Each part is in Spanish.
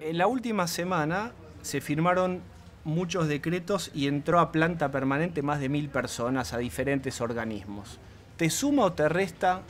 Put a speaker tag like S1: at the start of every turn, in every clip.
S1: En la última semana se firmaron muchos decretos y entró a planta permanente más de mil personas a diferentes organismos. ¿Te suma o te resta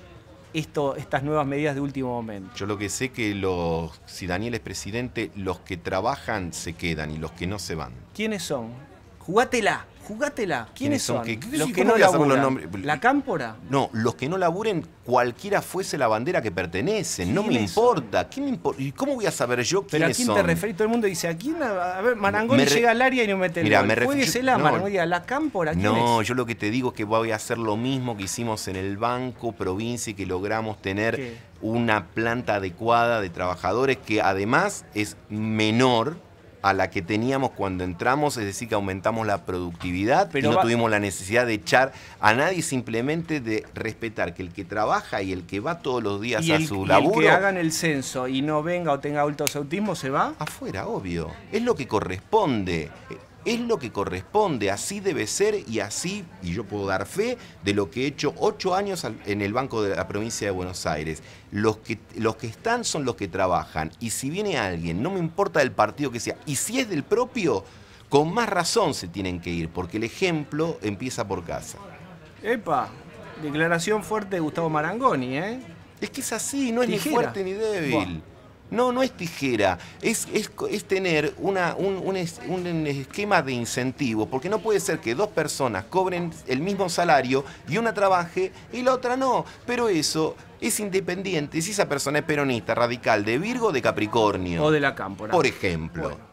S1: esto, estas nuevas medidas de último momento?
S2: Yo lo que sé que los, si Daniel es presidente, los que trabajan se quedan y los que no se van.
S1: ¿Quiénes son? Jugátela, jugátela. ¿Quiénes,
S2: ¿Quiénes son?
S1: son?
S2: ¿Qué- qué-
S1: los
S2: sí,
S1: que no
S2: los
S1: laburan.
S2: nombres?
S1: ¿La cámpora?
S2: No, los que no laburen, cualquiera fuese la bandera que pertenecen, no me
S1: ¿Quiénes
S2: importa. ¿Qué me importa? ¿Y cómo voy a saber yo
S1: ¿Pero a
S2: quiénes
S1: quién
S2: son?
S1: te referís? Todo el mundo dice, ¿a quién? A ver, Marangoni
S2: re-
S1: llega al área y no mete el
S2: Mirá,
S1: gol.
S2: me refi-
S1: Juéguesela,
S2: yo- no.
S1: Marangoni, a la cámpora. ¿quién
S2: No,
S1: es?
S2: yo lo que te digo es que voy a hacer lo mismo que hicimos en el banco provincia y que logramos tener
S1: ¿Qué?
S2: una planta adecuada de trabajadores que además es menor a la que teníamos cuando entramos, es decir, que aumentamos la productividad
S1: Pero
S2: y no
S1: va-
S2: tuvimos la necesidad de echar a nadie, simplemente de respetar que el que trabaja y el que va todos los días
S1: Y
S2: a
S1: el,
S2: su
S1: y el
S2: laburo,
S1: que hagan el censo y no venga o tenga altos autismo, ¿se va?
S2: afuera, obvio. Es lo que corresponde. Es lo que corresponde, así debe ser y así, y yo puedo dar fe de lo que he hecho ocho años en el Banco de la Provincia de Buenos Aires. Los que, los que están son los que trabajan. Y si viene alguien, no me importa del partido que sea, y si es del propio, con más razón se tienen que ir, porque el ejemplo empieza por casa.
S1: Epa, declaración fuerte de Gustavo Marangoni, ¿eh?
S2: Es que es así, no es
S1: Tijera.
S2: ni fuerte ni débil.
S1: Buah.
S2: No, no es tijera. Es, es, es tener una, un, un es- un esquema de incentivo, porque no puede ser que dos personas cobren el mismo salario y una trabaje y la otra no. Pero eso es independiente si esa persona es peronista, radical, de Virgo o de Capricornio.
S1: O de la cámpora.
S2: Por ejemplo.
S1: Bueno.